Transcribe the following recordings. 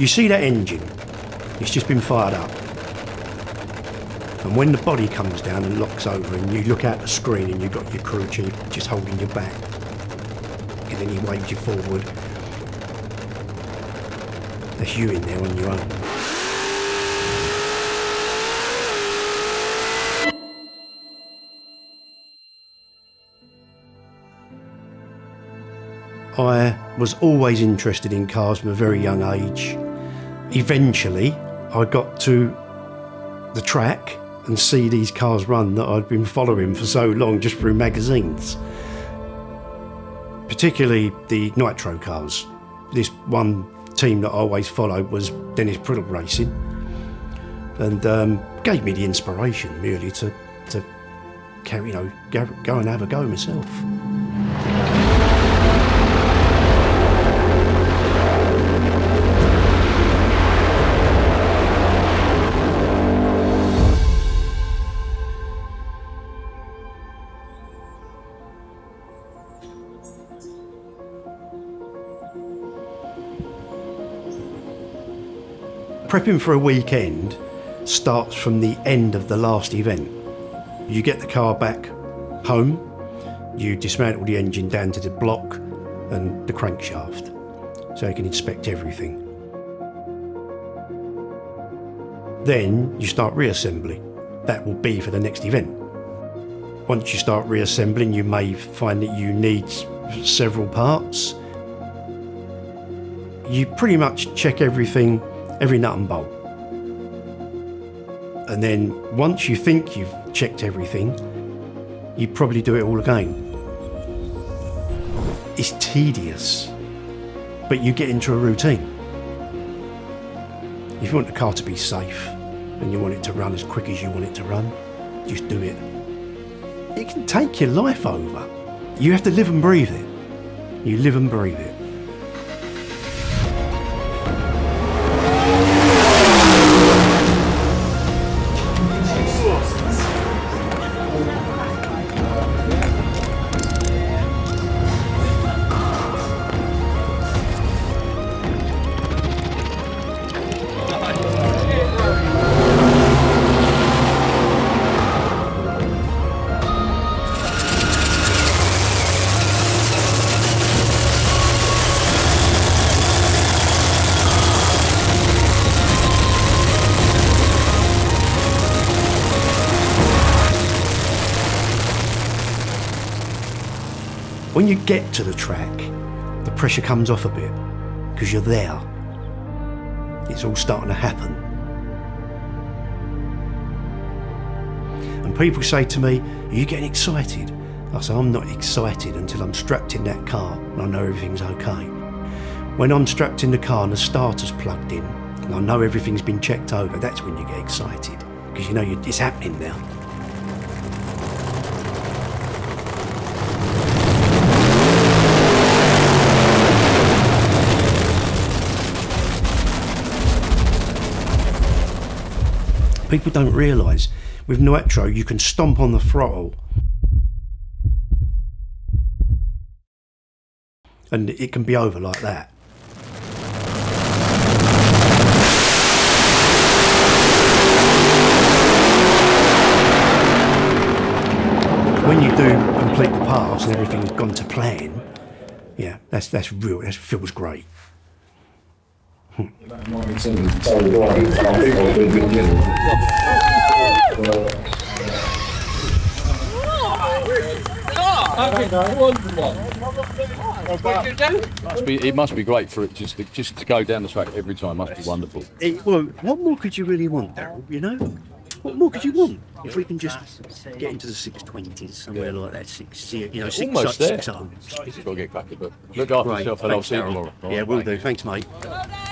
You see that engine? It's just been fired up. And when the body comes down and locks over and you look out the screen and you've got your crew chief just holding your back and then he waves you forward, that's you in there on your own. I was always interested in cars from a very young age. Eventually, I got to the track and see these cars run that I'd been following for so long just through magazines. Particularly the nitro cars. This one team that I always followed was Dennis Priddle Racing, and um, gave me the inspiration really to to carry, you know, go and have a go myself. Prepping for a weekend starts from the end of the last event. You get the car back home, you dismantle the engine down to the block and the crankshaft so you can inspect everything. Then you start reassembly. That will be for the next event. Once you start reassembling, you may find that you need several parts. You pretty much check everything every nut and bolt. And then once you think you've checked everything, you probably do it all again. It's tedious, but you get into a routine. If you want the car to be safe and you want it to run as quick as you want it to run, just do it. It can take your life over. You have to live and breathe it. You live and breathe it. When you get to the track, the pressure comes off a bit because you're there. It's all starting to happen. And people say to me, Are you getting excited? I say, I'm not excited until I'm strapped in that car and I know everything's okay. When I'm strapped in the car and the starter's plugged in and I know everything's been checked over, that's when you get excited because you know it's happening now. People don't realise with nitro you can stomp on the throttle and it can be over like that. When you do complete the pass and everything's gone to plan, yeah, that's that's real. That feels great. Must be, it must be great for it just to, just to go down the track every time. Must be wonderful. Eh, well, what more could you really want, Daryl? You know, what more could you want? If we can just get into the six twenties somewhere like that, six, you know, six, Almost there. six oh. Got to get cracking, but look after Great. yourself, and I'll Thanks, see you tomorrow. Yeah, right, we'll mate. do. Thanks, mate. Well done again.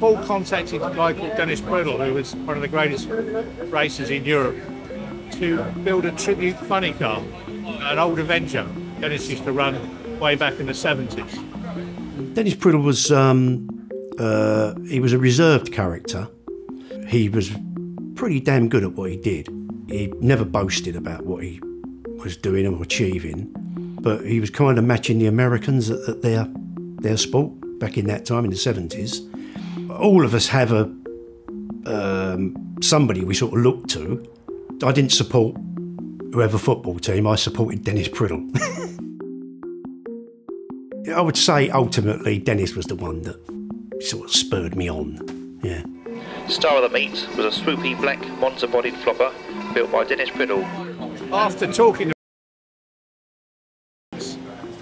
Paul contacted a guy called Dennis Priddle, who was one of the greatest racers in Europe, to build a tribute funny car, an old Avenger. Dennis used to run way back in the 70s. Dennis Priddle was um, uh, he was a reserved character. He was pretty damn good at what he did. He never boasted about what he was doing or achieving, but he was kind of matching the Americans at, at their their sport back in that time in the seventies. All of us have a um, somebody we sort of look to. I didn't support whoever football team. I supported Dennis Priddle. I would say ultimately Dennis was the one that sort of spurred me on. Yeah. Star of the meet was a swoopy black Monza-bodied flopper built by Dennis Priddle. After talking to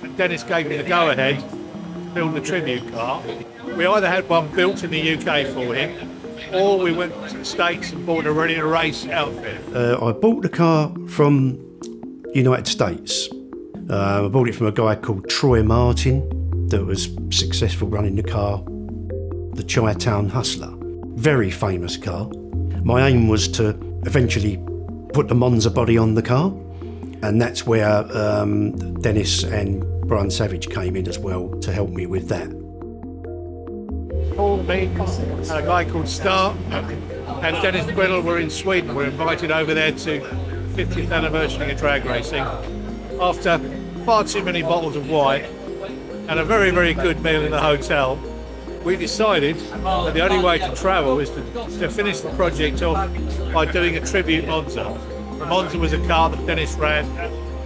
and Dennis gave me the go-ahead to build the tribute car. We either had one built in the UK for him, or we went to the States and bought a ready-to-race outfit. Uh, I bought the car from United States. Uh, I bought it from a guy called Troy Martin that was successful running the car, the Chi-Town Hustler. Very famous car. My aim was to eventually put the Monza body on the car, and that's where um, Dennis and Brian Savage came in as well to help me with that. Paul, me, and a guy called Star, and Dennis Priddle were in Sweden. We were invited over there to 50th anniversary of drag racing. After far too many bottles of wine and a very, very good meal in the hotel, we decided that the only way to travel is to, to finish the project off by doing a tribute Monza. The Monza was a car that Dennis ran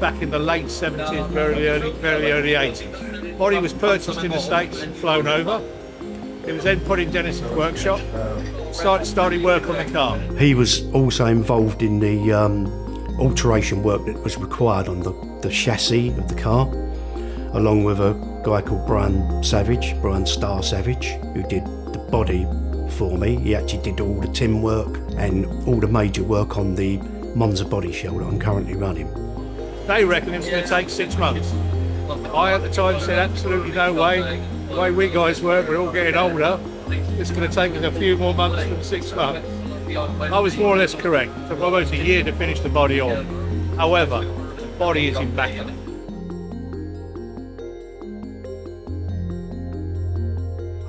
back in the late 70s, very early, very early 80s. Body was purchased in the States and flown over. It was then put in Dennis's workshop. Started, started work on the car. He was also involved in the um, alteration work that was required on the, the chassis of the car, along with a guy called Brian Savage, Brian Star Savage, who did the body for me. He actually did all the tin work and all the major work on the Monza body shell that I'm currently running. They reckon it's going to take six months. I at the time said absolutely no way. The way we guys work, we're all getting older. It's going to take us a few more months than six months. I was more or less correct. It took almost a year to finish the body off. However, the body is immaculate.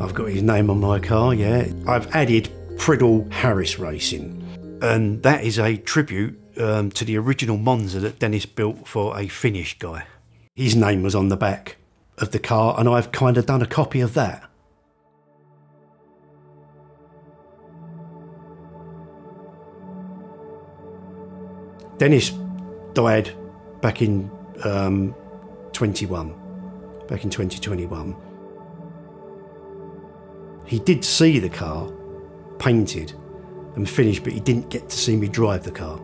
I've got his name on my car, yeah. I've added Priddle Harris Racing, and that is a tribute um, to the original Monza that Dennis built for a Finnish guy. His name was on the back of the car, and I've kind of done a copy of that. Dennis died back in um, 21, back in 2021. He did see the car painted and finished, but he didn't get to see me drive the car.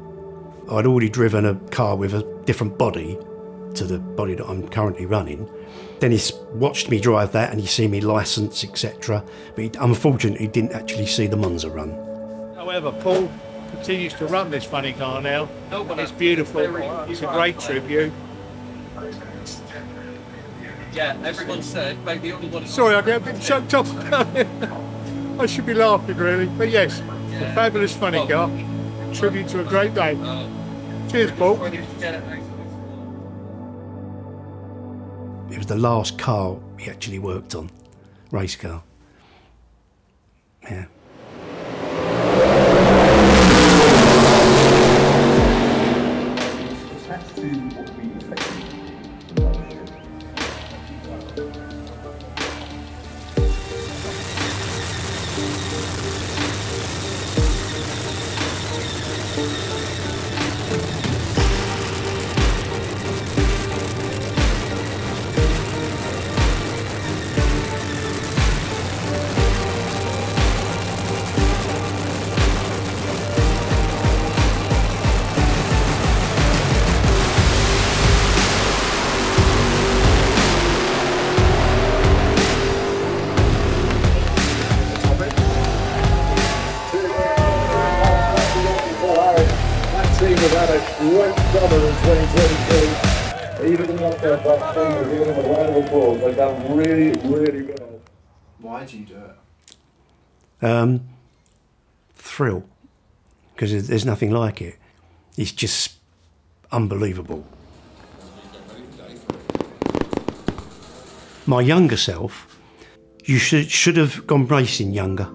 I'd already driven a car with a different body to the body that I'm currently running. Dennis watched me drive that and he see me license, etc. But he, unfortunately, he didn't actually see the Monza run. However, Paul continues to run this funny car now. It's beautiful. It's a great tribute. Yeah, everyone said, but the only one. Sorry, I get a bit choked up about it. I should be laughing, really. But yes, it's a fabulous funny car. Tribute to a great day. Cheers, Paul. It was the last car he actually worked on, race car. Yeah. That has had a great summer in 2022. Even not their best team, we're giving them a round of applause. They've done really, really well. Why do you do it? Um, thrill, because there's- there's nothing like it. It's just unbelievable. My younger self, you should should have gone racing younger.